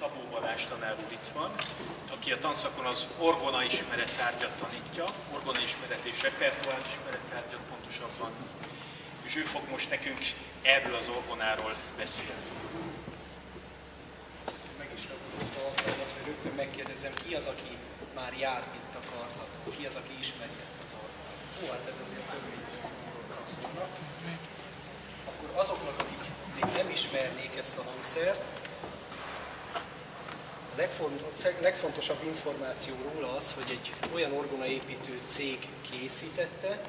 Szabó Balázs tanár úr itt van, aki a tanszakon az orgona ismeret tárgyat tanítja, orgona ismeret és repertoár ismeret tárgyat pontosabban, és ő fog most nekünk erről az orgonáról beszélni. Meg is ragadom az alkalmat, hogy rögtön megkérdezem, ki az, aki már járt itt a karzaton? Ki az, aki ismeri ezt az orgonát? Ó, hát ez azért több, mint Akkor azoknak, akik még nem ismernék ezt a hangszert, legfontosabb információ róla az, hogy egy olyan orgonaépítő cég készítette,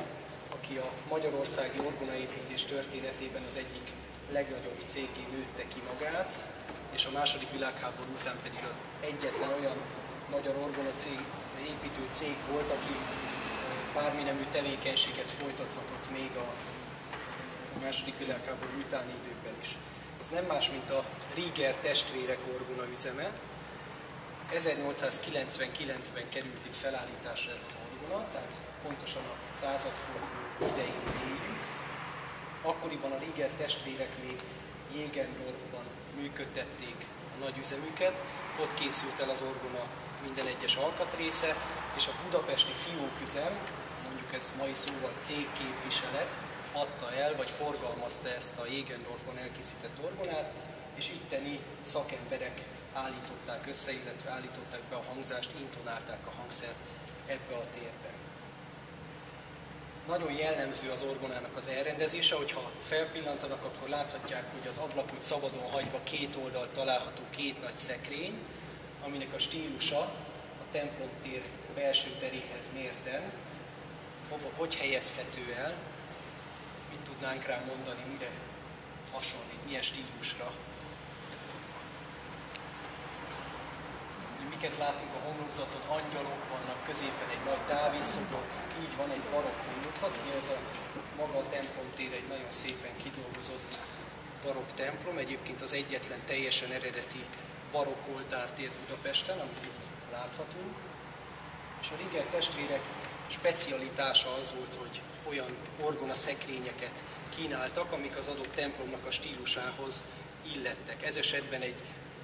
aki a magyarországi orgonaépítés történetében az egyik legnagyobb cégé nőtte ki magát, és a második világháború után pedig az egyetlen olyan magyar orgona cég, építő cég volt, aki bármi nemű tevékenységet folytathatott még a második világháború utáni időkben is. Ez nem más, mint a Rieger testvérek orgona üzeme. 1899-ben került itt felállításra ez az orgona, tehát pontosan a századforduló idején éljük. Akkoriban a Rieger testvérek még Jégendorfban működtették a nagy üzemüket, ott készült el az orgona minden egyes alkatrésze, és a budapesti fióküzem, mondjuk ez mai szóval cégképviselet, adta el, vagy forgalmazta ezt a Jégendorfban elkészített orgonát, és itteni szakemberek állították össze, illetve állították be a hangzást, intonálták a hangszert ebbe a térbe. Nagyon jellemző az orgonának az elrendezése, hogyha felpillantanak, akkor láthatják, hogy az ablakot szabadon hagyva két oldalt található két nagy szekrény, aminek a stílusa a templomtér belső teréhez mérten, hova, hogy helyezhető el, mit tudnánk rá mondani, mire hasonlít, milyen stílusra. Miket látunk a homlokzaton, angyalok vannak, középen egy nagy Dávid szobor, így van egy barokk homlokzat, ugye ez a maga a templomtér egy nagyon szépen kidolgozott barokk templom, egyébként az egyetlen teljesen eredeti barokk oltártér Budapesten, amit itt láthatunk. És a Riger testvérek specialitása az volt, hogy olyan orgona szekrényeket kínáltak, amik az adott templomnak a stílusához illettek. Ez esetben egy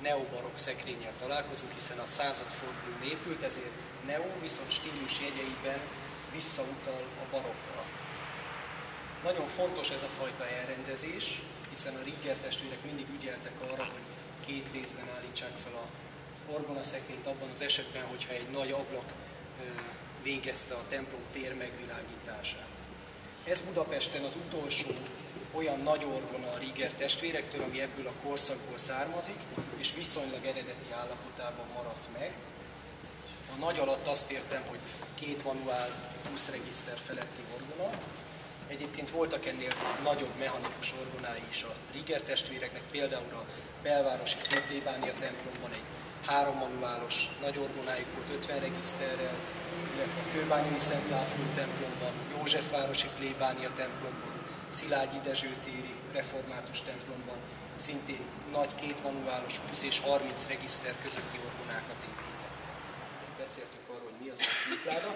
neobarok szekrényel találkozunk, hiszen a századfordulón épült, ezért neo viszont stílus jegyeiben visszautal a barokkra. Nagyon fontos ez a fajta elrendezés, hiszen a Rieger testvérek mindig ügyeltek arra, hogy két részben állítsák fel az orgona szekrényt abban az esetben, hogyha egy nagy ablak végezte a templom tér megvilágítását. Ez Budapesten az utolsó olyan nagy orgona a Rieger testvérektől, ami ebből a korszakból származik, és viszonylag eredeti állapotában maradt meg. A nagy alatt azt értem, hogy két manuál 20 regiszter feletti orgona. Egyébként voltak ennél nagyobb mechanikus orgonái is a Rieger testvéreknek, például a belvárosi plébánia templomban egy három manuálos nagy orgonájuk volt 50 regiszterrel, illetve a Kőbányai Szent László templomban, Józsefvárosi plébánia templomban, Szilágyi Dezső téri református templomban szintén nagy két manuálos 20 és 30 regiszter közötti orgonákat építettek. Beszéltünk arról, hogy mi az a kupláda.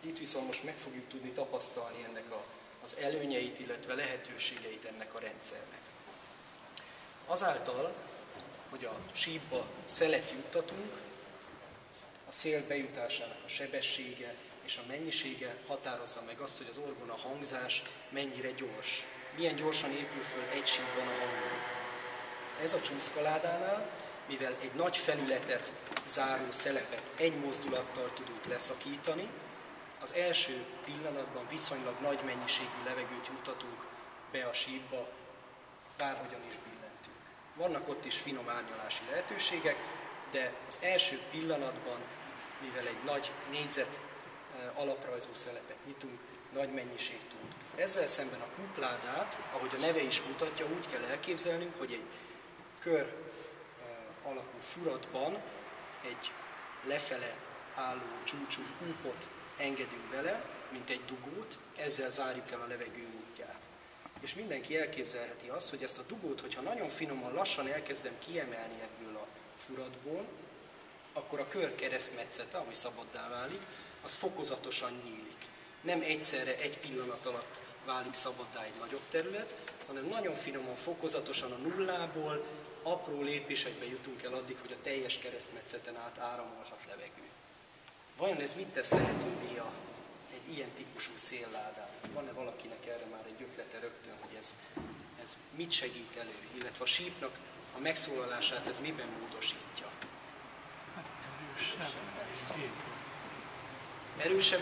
Itt viszont most meg fogjuk tudni tapasztalni ennek a, az előnyeit, illetve lehetőségeit ennek a rendszernek. Azáltal, hogy a sípba szelet juttatunk, a szél bejutásának a sebessége és a mennyisége határozza meg azt, hogy az orgona hangzás mennyire gyors. Milyen gyorsan épül föl egy sípban a hangom. Ez a csúszkaládánál, mivel egy nagy felületet záró szelepet egy mozdulattal tudunk leszakítani, az első pillanatban viszonylag nagy mennyiségű levegőt juttatunk be a sípba, bárhogyan is billentünk. Vannak ott is finom árnyalási lehetőségek, de az első pillanatban, mivel egy nagy négyzet alaprajzú szelepet nyitunk, nagy mennyiség tud. Ezzel szemben a kupládát, ahogy a neve is mutatja, úgy kell elképzelnünk, hogy egy kör alakú furatban egy lefele álló csúcsú kúpot engedünk bele, mint egy dugót, ezzel zárjuk el a levegő útját. És mindenki elképzelheti azt, hogy ezt a dugót, hogyha nagyon finoman, lassan elkezdem kiemelni ebből a furatból, akkor a kör keresztmetszete, ami szabaddá válik, az fokozatosan nyílik. Nem egyszerre, egy pillanat alatt válik szabaddá egy nagyobb terület, hanem nagyon finoman, fokozatosan a nullából apró lépésekbe jutunk el addig, hogy a teljes keresztmetszeten át áramolhat levegő. Vajon ez mit tesz lehetővé a, egy ilyen típusú szélládán? Van-e valakinek erre már egy ötlete rögtön, hogy ez, ez mit segít elő, illetve a sípnak a megszólalását ez miben módosítja? Erősebb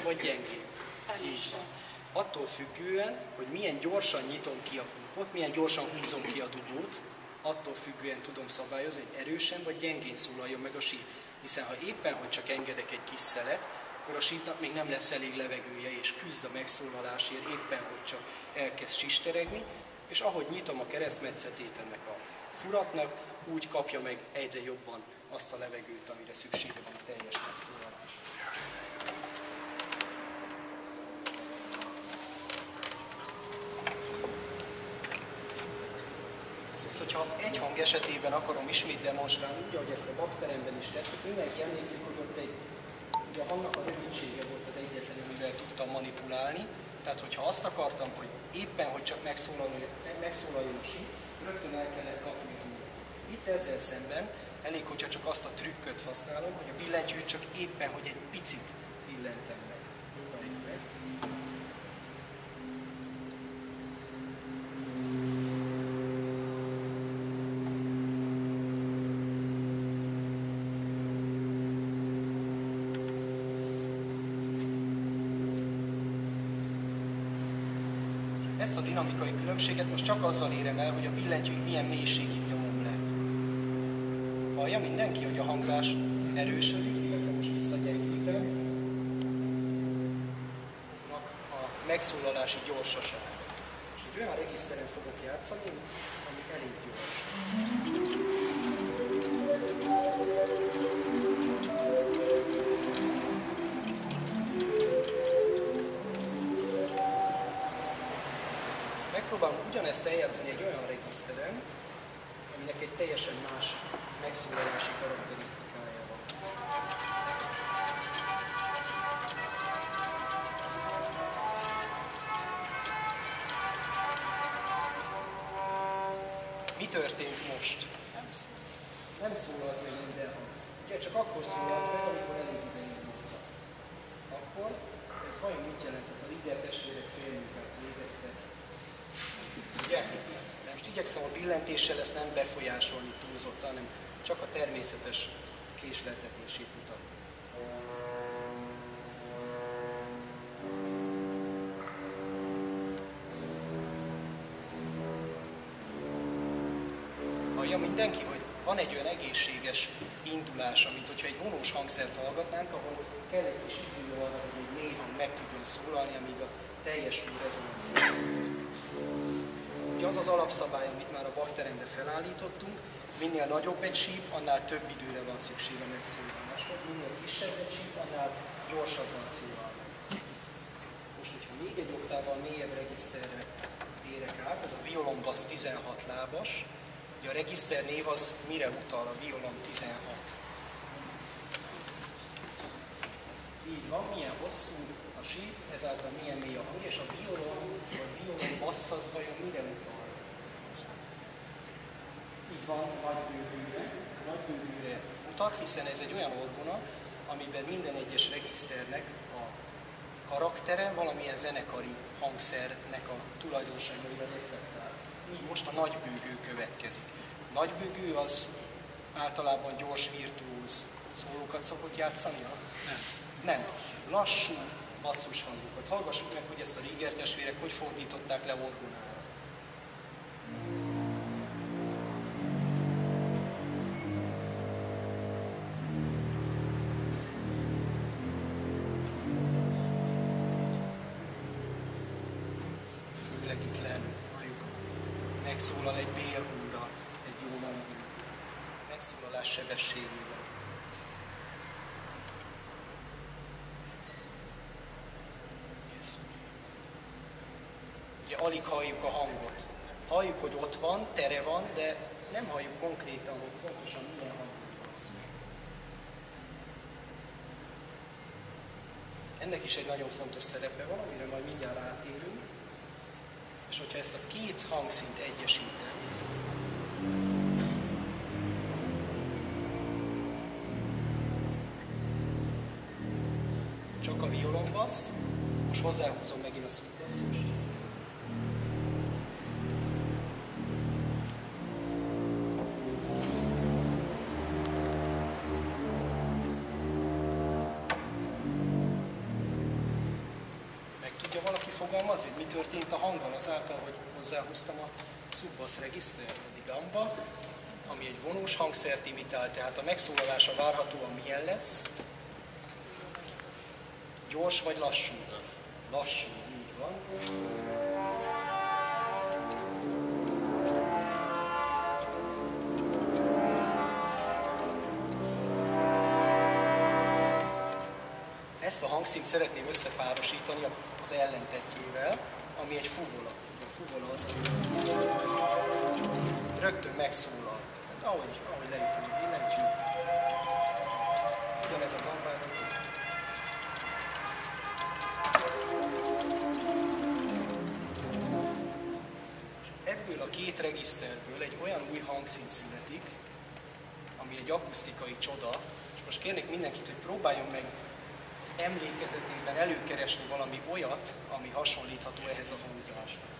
vagy gyengébb? Erősebb. Attól függően, hogy milyen gyorsan nyitom ki a pumpot, milyen gyorsan húzom ki a dugót, attól függően tudom szabályozni, hogy erősen vagy gyengén szólaljon meg a síp. Hiszen ha éppen, hogy csak engedek egy kis szelet, akkor a sípnak még nem lesz elég levegője, és küzd a megszólalásért, éppen, hogy csak elkezd sisteregni, és ahogy nyitom a keresztmetszetét ennek a furatnak, úgy kapja meg egyre jobban azt a levegőt, amire szüksége van a teljes megszólalás. Ezt, hogyha egy hang esetében akarom ismét demonstrálni, úgy, ahogy ezt a bakteremben is tettük, mindenki emlékszik, hogy ott egy, ugye a hangnak a rövidsége volt az egyetlen, amivel tudtam manipulálni. Tehát, hogyha azt akartam, hogy éppen, hogy csak megszólaljon, megszólaljon a síp, rögtön el kellett kapni újra. Itt ezzel szemben elég, hogyha csak azt a trükköt használom, hogy a billentyűt csak éppen, hogy egy picit billentem meg. Ezt a dinamikai különbséget most csak azzal érem el, hogy a billentyűt milyen mélységig nyomom le. Hallja mindenki, hogy a hangzás erősödik, illetve most visszagyengítem a megszólalási gyorsaság. És egy olyan regiszteren fogok játszani, ami elég gyors. Megpróbálom ugyanezt eljátszani egy olyan regiszteren, aminek egy teljesen más megszólalási karakterisztikája van. Mi történt most? Nem szólalt meg mindenhol. Ugye csak akkor szólalt meg, amikor elég ideig mondta. Akkor ez vajon mit jelentett? A Lider testvérek félmunkát végeztek. Ugye? De most igyekszem a billentéssel ezt nem befolyásolni túlzottan, hanem csak a természetes késleltetését mutatni. Hallja mindenki, hogy van egy olyan egészséges indulása, mint hogyha egy vonós hangszert hallgatnánk, ahol kell egy kis idő arra, hogy egy mély hang meg tudjon szólalni, amíg a teljes rezonancia. Ugye az az alapszabály, amit már a bakterembe felállítottunk, minél nagyobb egy síp, annál több időre van szükség a megszólaláshoz, minél kisebb egy síp, annál gyorsabban szólal. Most, hogyha még egy oktával mélyebb regiszterre térek át, ez a violonbass 16 lábas, ugye a regiszter név az mire utal a violon 16. Így van, milyen hosszú a síp, ezáltal milyen mély a hang, és a violon, vagy violon bassz az vajon mire utal? Így van, nagybőgőre, nagybőgőre mutat, hiszen ez egy olyan orgona, amiben minden egyes regiszternek a karaktere valamilyen zenekari hangszernek a tulajdonságaira reflektál. Így most a nagybőgő következik. A nagybőgő az általában gyors, virtuóz szólókat szokott játszani? Nem. Nem. Lassú, basszus hangokat. Hallgassuk meg, hogy ezt a Riger testvérek hogy fordították le orgonára. Főleg itt lenn. Megszólal egy bélhúda, egy jó hangú. Megszólalás sebességével. Ugye alig halljuk a hangot. Halljuk, hogy ott van, tere van, de nem halljuk konkrétan, hogy pontosan milyen hangot van szó. Ennek is egy nagyon fontos szerepe van, amire majd mindjárt átérünk. És hogyha ezt a két hangszint egyesítem, csak a violonbassz, most hozzáhúzom megint a szubbasszust, Meg tudja valaki fogalmazni, mi történt a hanggal azáltal, hogy hozzáhúztam a szubbasz regisztert a digamba, ami egy vonós hangszert imitál, tehát a megszólalása várhatóan milyen lesz? Gyors vagy lassú? Lassú, így van. Ezt a hangszínt szeretném összepárosítani az ellentetjével, ami egy fuvola. A fuvola az, rögtön megszólal. Tehát ahogy, ahogy leütünk, billentyűt, ugyanez a gambár, ebből a két regiszterből egy olyan új hangszín születik, ami egy akusztikai csoda, és most kérnék mindenkit, hogy próbáljon meg emlékezetében előkeresni valami olyat, ami hasonlítható ehhez a hangzáshoz.